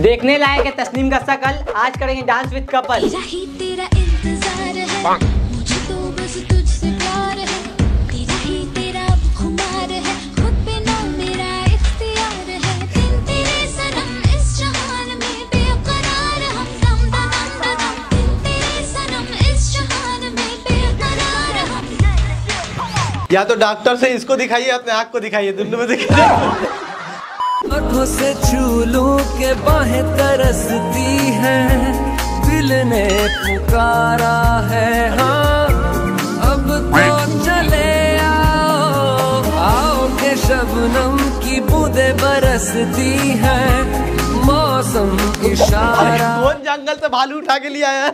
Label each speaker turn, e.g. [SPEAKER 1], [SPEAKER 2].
[SPEAKER 1] देखने लायक है तस्नीम का शकल। आज करेंगे डांस विद कपल
[SPEAKER 2] तेरा ही तेरा इंतज़ार है। मुझे तो बस तुझसे प्यार है। तेरा ही तेरा अब खुमार है। खुद पे ना मेरा इख्तियार है। दिन तेरे सनम इस जहान में बेकरार हम दम दम दम दम। दिन तेरे सनम इस जहान में बेकरार हम
[SPEAKER 3] या तो डॉक्टर से इसको दिखाइए अपने आँख को दिखाइए। दोनों में दिखाइए
[SPEAKER 4] आँखों से छू लूँ के बाहें तरसती है। दिल ने पुकारा है। हाँ अब तो चले आओ। आओ के शबनम की बूंदे बरसती है। मौसम इशारा।
[SPEAKER 3] कौन जंगल से भालू उठा के लिया है